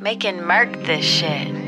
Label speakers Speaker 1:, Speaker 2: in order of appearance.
Speaker 1: Making murk this shit.